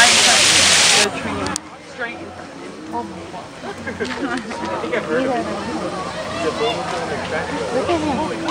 right in front of the train, straight in front of you. Oh my god. I think I've it. Look at him.